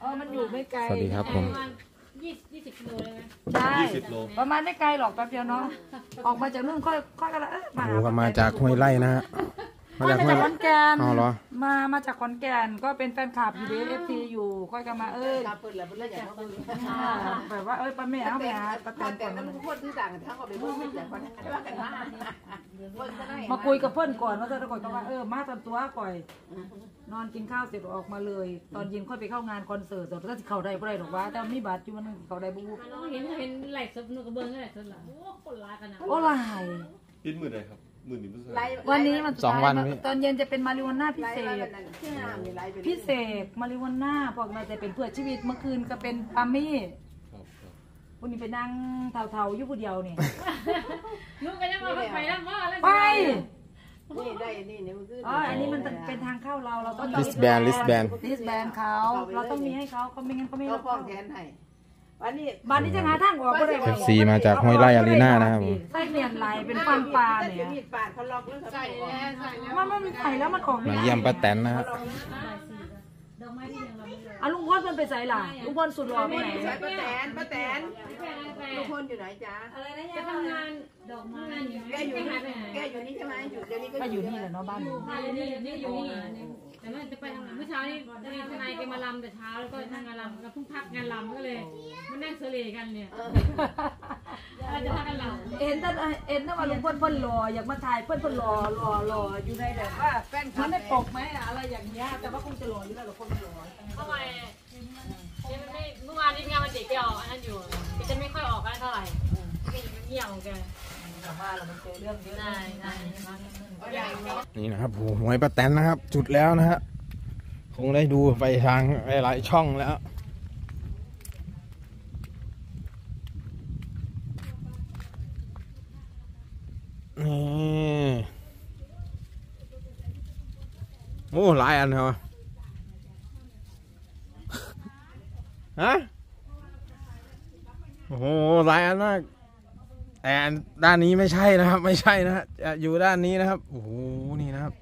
เออมันอยู่ไม่ไกลสวัสดีครับผม ประมาณยี่ยี่สิบกิโลเลยไหมใช่ยี่สิบโลประมาณไม่ไกลหรอกแป๊บเดียวเนาะออกมาจากนู่นค่อยค่อยกันละเอ๊ะมาโอ้ก็มาจากห้วยไร่นะฮะมามาจากจากห้วยขไร่ อนแก่นอ๋อเหรอ มามาจากขอนแก่นก็เป็นแฟนคลับอยู่ดีเอฟซีอยู่ค่อยกันมาเอ้ยตาเปิดแล้วเปิดแล้วอย่างเขาเปิดอ่าแบบว่าเอ้ยป้าแม่เอาไปหาป้าแตนแต่ก่อนนั้นพูดที่ต่างกันทั้งหมดเลยพูดไม่จากคนว่ากันมาพูดก็ได้มาคุยกับเพื่อนก่อนว่าจะก่อนก็ว่าเออมาตอนตัวก่อย นอนกินข้าวเสร็จออกมาเลย ตอนเย็นค่อยไปเข้างานคอนเสิร์ตแต่ถ้าสิเข้าได้บ่ได้หรอกว่าแต่มีบัตรอยู่มันเข้าได้บ่เราเห็นเห็นไหลฟ์สดหนูกระเบื้องไหลฟ์สดหลังโอ้คนร้ายกันนะโอ้ลายปิดมือไหนครับมือหนึ่งมือสองไล่วันนี้มันสองวันพี่ ตอนเย็นจะเป็นมาริวาน่าพิไล่เศไล่ษวันนั้นที่ห้ามีไล่ไปพิเศษมาริวาน่าพวกเราจะเป็นเพื่อชีวิตเมื่อคืนก็เป็นปามี่ครับครับวันนี้ไปนั่งเทาๆอยู่ผู้เดียวนี่ลูกก็ยังมาไปแล้วว่าอะไรไป นี่ได้นี่นี่มันคืออ๋อ อันนี้มันเป็นทางเข้าเรา เราต้อง ลิสแบนลิสแบน ลิสแบนเขา เราต้องมีให้เขาเขาไม่งั้นเขาไม่เขารับฟ้องแทนให้วันนี้บ้านนี้จะหาทางออกก็ได้เอฟซีมาจากห้วยไร่อารีนานะครับผมไส้เนียนลายเป็นฟันปลาถ้าเนี่จะยมีดปาดเขาล็อกแล้วเขาใส่แล้วใส่แล้วมันมันใส่แล้วมันออกไม่มาได้ เยี่ยมป้าแตนนะฮะดอกไม้ที่ยังเราไม่ได้ อะลุงพ่นมันไปใส่หล่ะลุงพ่นสุดหล่อไปไหนใช้ป้าแตนป้าแตนแฟนแฟทุกคนอยู่ไหนจ๊ะอะไรนะจะทำงานดอกไม้อยู่แกอยู่นี่แกอยู่นี่ใช่ไหมอยู่เดี๋ยวนี้ก็ก็อยู่นี่แหละเนาะบ้านนี้อยู่นี่นี่อยู่นี่แต่ว่าจะไปทำงานเมื่อเช้านี่มีทนายแกมาลำแต่เช้าแล้วก็ทำงานลำแล้วเพิ่งพักงานลำก็เลยมานั่งเสลกันเนี่ย เราจะพักกันลำเอ็นแต่เอ็นแต่ว่าลุงพ่นพ่นหล่ออยากมาถ่ายเพ่นพ่นหล่อหล่อหล่ออยู่ในแบบว่ามันได้ปกไหมอะอะไรอย่างเงี้ยแต่ว่าคงจะหล่ออยู่แล้วหรอกคนมันหล่อทำไมเนี่ยมันไม่เมื่อวานนี้งานมันเด็กไปออกอันนั้นอยู่ก็จะไม่ค่อยออกกันเท่าไหร่มันเงียบของแกแต่ว่าเรามันเจอเรื่องเยอะได้ได้นี่นะครับโอ้โหหวยป้าแตนนะครับ จุดแล้วนะฮะคงได้ดูไปทางหลายๆช่องแล้ว นี่โอ้หลายอันเหรอฮะโอ้โหหลายอันมากแต่ด้านนี้ไม่ใช่นะครับ ไม่ใช่นะฮะจะอยู่ด้านนี้นะครับโอ้โหนี่นะครับ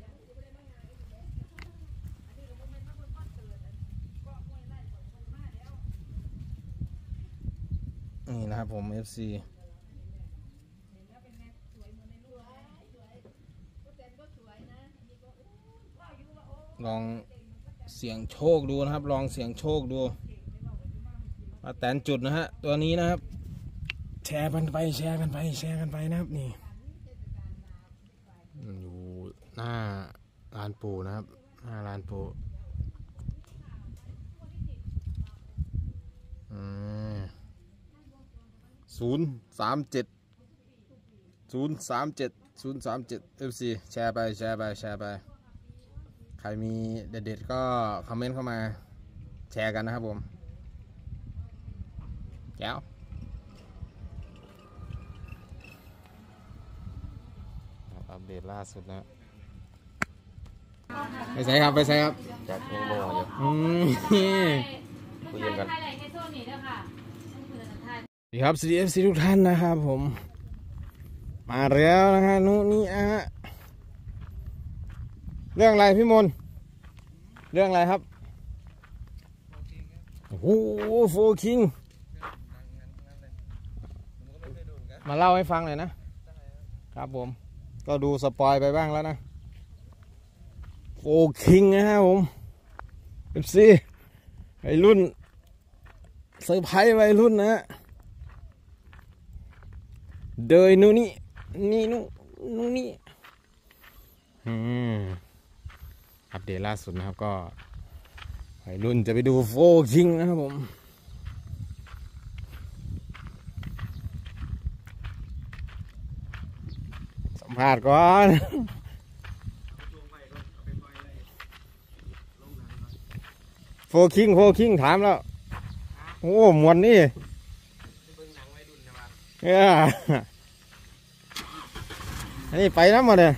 นี่นะครับผม FC ลองเสียงโชคดูนะครับ ลองเสียงโชคดูมาแตนจุดนะฮะ ตัวนี้นะครับ แชร์กันไปแชร์กันไป แชร์กันไปนะครับนี่อยู่หน้าลานปูนะครับ หน้าลานปูศูนย์สามเจ็ดศูนย์สามเจ็ดศูนย์สามเจ็ดเอฟซีแชร์ไป แชร์ไป แชร์ไป ใครมีเด็ดๆก็คอมเมนต์เข้ามาแชร์กันนะครับผมแก้วครับอัปเดตล่าสุดนะไปใส่ครับไปใส่ครับจากยังรออยู่อืมคุยกันไทยไหนในโซนนี้ด้วยค่ะสวัสดีครับ CDFC ทุกท่านนะครับผม มาแล้วนะฮะนู่นนี่อะฮะ เรื่องอะไรพี่มนเรื่องอะไรครับโอ้โหโฟคิงมาเล่าให้ฟังหน่อยนะครับผม ก็ดูสปอยไปบ้างแล้วนะโฟคิงนะฮะผมเอฟซีวัยรุ่นเซอร์ไพรส์วัยรุ่นนะฮะเดยนู่นนี่นี่นู่นนู่นนี่อืม อัปเดตล่าสุดนะครับก็วัยรุ่นจะไปดูโฟคิงนะครับผมสัมภาษณ์ก่อนโฟคิงโฟคิงถามแล้ว โอ้มวนนี่เอออันนี้ไปแล้วหมดเลย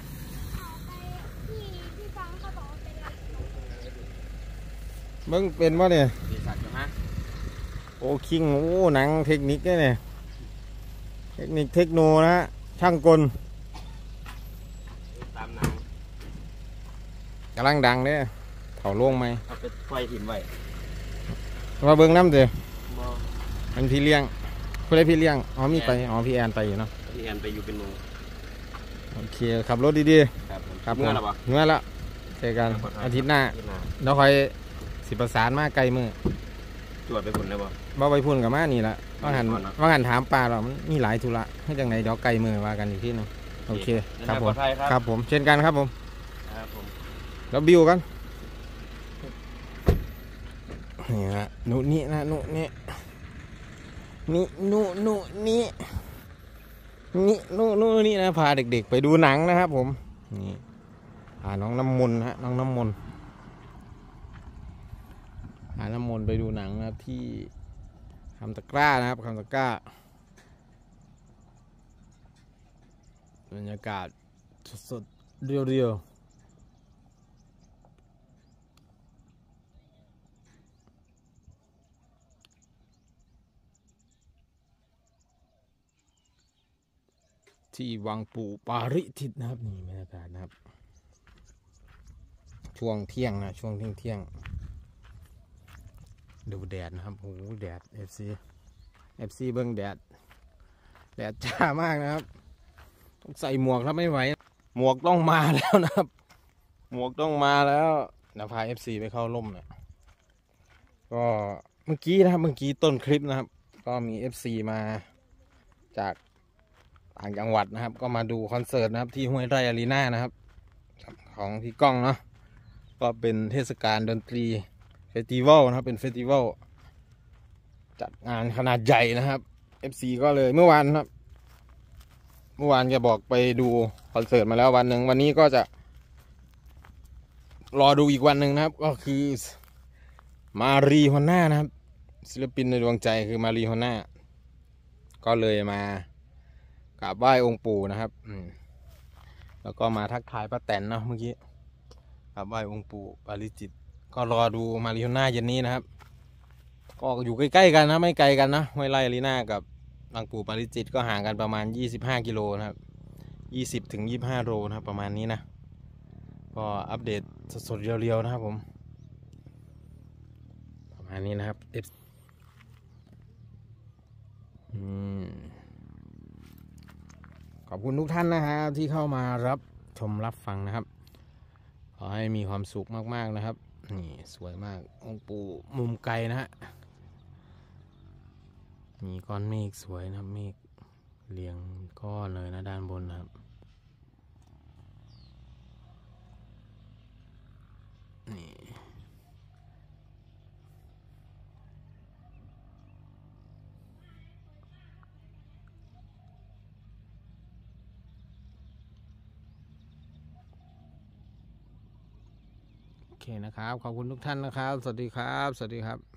เบิ่งเป็นว่าเนี่ยโอ้คิงโอ้หนังเทคนิคเนี่ยเนี่ยเทคนิคเทคโนนะฮะช่างกลตามหนังกำลังดังเนี่ยเขาโล่งไหมเอาไปไฟถิ่นไว้มาเบิ่งน้ำเด้อบ่มันพี่เลี้ยงผู้ใดพี่เลี้ยงอ๋อมีไปอ๋อพี่แอนไปอยู่เนาะพี่แอนไปอยู่เป็นหมูโอเคขับรถดีครับผมๆครับเมื่อไหร่บ่เมื่อละเจอกันอาทิตย์หน้าอาทิตย์หน้าเราคอย สิประสานมาไกลมือตรวจไปผลได้บ่บ่ไปพุ่นกับมานี่ละว่าหันก่อนนะว่าหันถามปลาเรามันมีหลายธุระให้จังไหนเดี๋ยวไกลมือว่ากันอีกทีหนึงโอเคครับผปลอมดภัยครับครับผมเช่นกันครับผมครับผมแล้วบิวกันนี่ฮะหนุนี่นะหนุนี่นี่หนุหนุนี่นี่หนุหนุนี่นะพาเด็กๆ ไปดูหนังนะครับผมนี่พาน้องน้ำมนต์ฮะน้องน้ำมนต์ พาน้ำมนต์ไปดูหนังนะครับที่คำตะกร้านะครับคำตะกร้าบรรยากาศสดๆเรียวๆที่วังปู่ปาริทิตนะครับนี่บรรยากาศนะครับ ช่วงเที่ยงนะช่วงเที่ยงเที่ยง ดูแดดนะครับโอ้โหแดด FC FC เบิ้งแดด แดดจ้ามากนะครับ ต้องใส่หมวกถ้าไม่ไหว หมวกต้องมาแล้วนะครับ หมวกต้องมาแล้วนะพา FC ไปเข้าร่มนะก็เมื่อกี้นะครับ เมื่อกี้ต้นคลิปนะครับ ก็มี FC มาจากต่างจังหวัดนะครับ ก็มาดูคอนเสิร์ตนะครับ ที่ห้วยไร่อารีนานะครับ ของพี่ก้องเนาะก็เป็นเทศกาลดนตรี festival นะครับ เป็น festival จัดงานขนาดใหญ่นะครับ FC ก็เลยเมื่อวานครับ เมื่อวานแกบอกไปดูคอนเสิร์ตมาแล้ววันหนึ่งวันนี้ก็จะรอดูอีกวันหนึ่งนะครับ ก็คือมารีฮอนน่านะครับ ศิลปินในดวงใจคือมารีฮอนน่าก็เลยมากราบไหว้องค์ปู่นะครับแล้วก็มาทักทายป้าแตนเนาะเมื่อกี้กราบไหว้องค์ปู่ปาริจิต ก็รอดูมาริโอน่าเย็นนี้นะครับ ก็อยู่ใกล้ๆกันนะไม่ไกลกันนะห้วยไร่อารีน่ากับบางปู่ปาริจิตก็ห่างกันประมาณ 25 กิโลนะครับ 20ถึง25 โลนะครับประมาณนี้นะก็อัปเดตสดๆเรียวๆนะครับผม ประมาณนี้นะครับอืมขอบคุณทุกท่านนะฮะที่เข้ามารับชมรับฟังนะครับ ขอให้มีความสุขมากๆนะครับ นี่สวยมาก องค์ปู่มุมไกลนะฮะ มีก้อนเมฆสวยนะเมฆเรียงก้อนเลยนะด้านบนนะครับ นี่ นะครับ ขอบคุณทุกท่านนะครับ สวัสดีครับ สวัสดีครับ